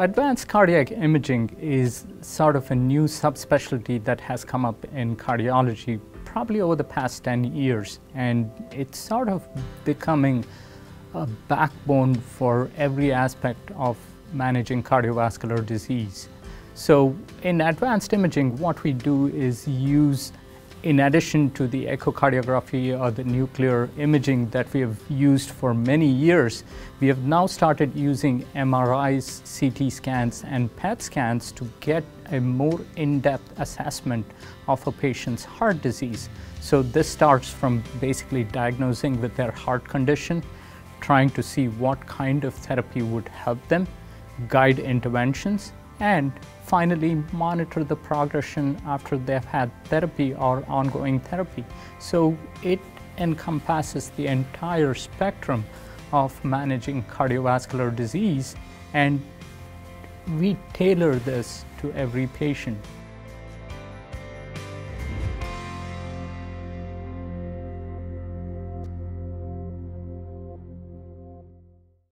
Advanced cardiac imaging is sort of a new subspecialty that has come up in cardiology probably over the past 10 years, and it's sort of becoming a backbone for every aspect of managing cardiovascular disease. So in advanced imaging, what we do is use in addition to the echocardiography or the nuclear imaging that we have used for many years, we have now started using MRIs, CT scans, and PET scans to get a more in-depth assessment of a patient's heart disease. So this starts from basically diagnosing with their heart condition, trying to see what kind of therapy would help them, guide interventions, and finally monitor the progression after they've had therapy or ongoing therapy. So it encompasses the entire spectrum of managing cardiovascular disease and we tailor this to every patient.